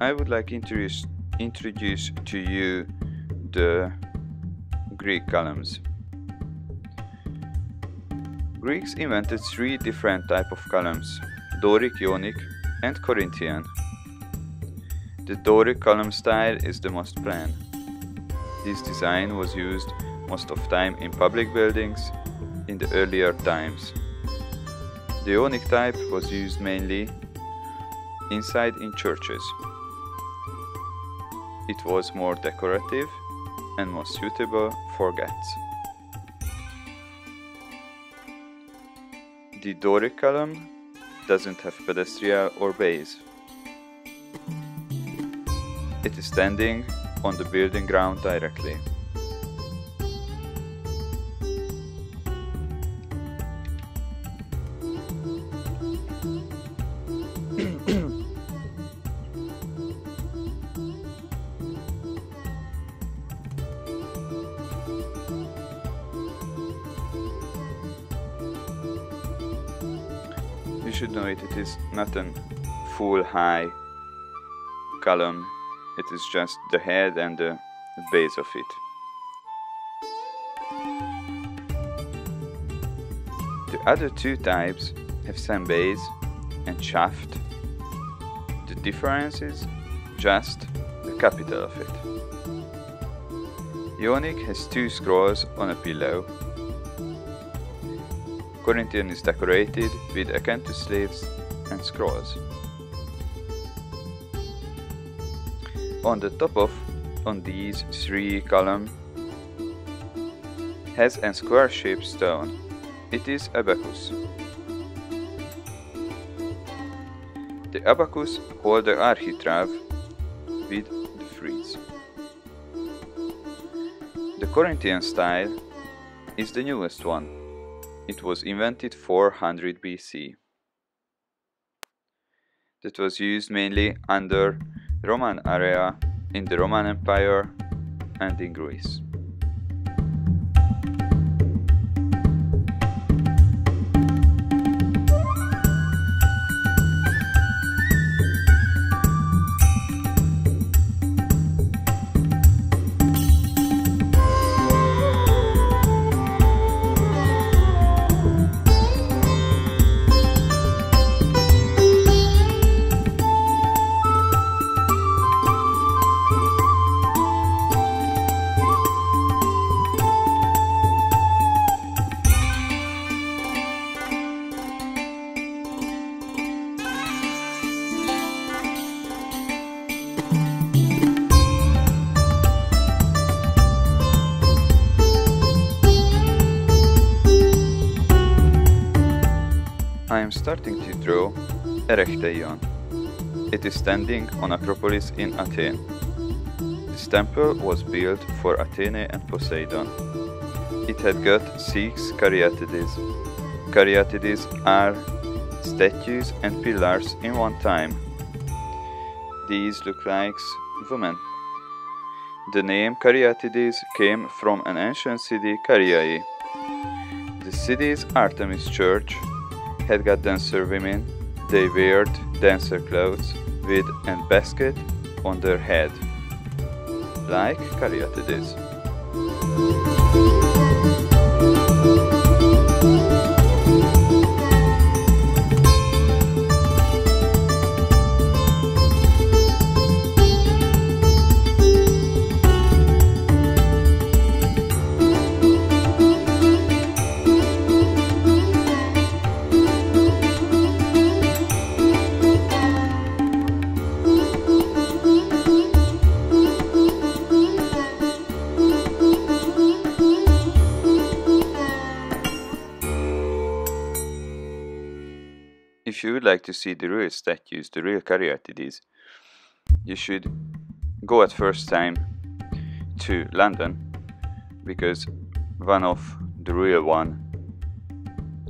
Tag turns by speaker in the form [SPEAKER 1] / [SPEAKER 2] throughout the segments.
[SPEAKER 1] I would like introduce introduce to you the Greek columns. Greeks invented three different type of columns, Doric, Ionic and Corinthian. The Doric column style is the most plain. This design was used most of time in public buildings in the earlier times. The Ionic type was used mainly inside in churches. It was more decorative and more suitable for guests. The Doric column doesn't have pedestal or base. It is standing on the building ground directly. Should know it, it is not a full high column, it is just the head and the base of it. The other two types have same base and shaft. The difference is just the capital of it. Ionic has two scrolls on a pillow Corinthian is decorated with acanthus leaves and scrolls. On the top of on these three columns has a square shaped stone. It is abacus. The abacus hold the architrave with the frieze. The Corinthian style is the newest one. It was invented 400 BC. That was used mainly under Roman area in the Roman Empire and in Greece. I am starting to draw Erechtheion. It is standing on Acropolis in Athens. This temple was built for Athene and Poseidon. It had got six caryatides. Caryatides are statues and pillars in one time. These look like women. The name Caryatides came from an ancient city, Caryae. The city's Artemis Church had got dancer women. They weared dancer clothes with a basket on their head, like caryatides. If you would like to see the real statues, the real caryatides, you should go at first time to London because one of the real one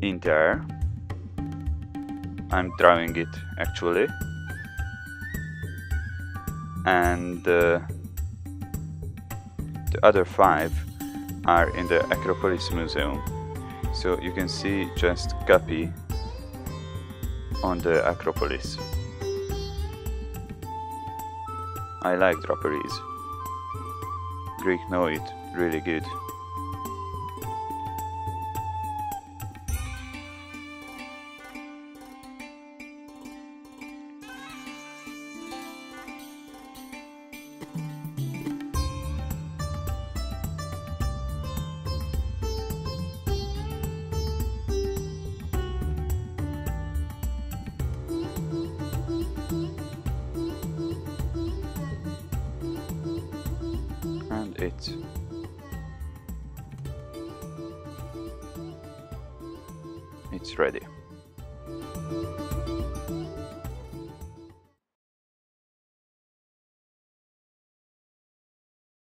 [SPEAKER 1] in there. I'm drawing it actually. And uh, the other five are in the Acropolis Museum. So you can see just copy on the Acropolis I like draperies. Greek know it really good. It it's ready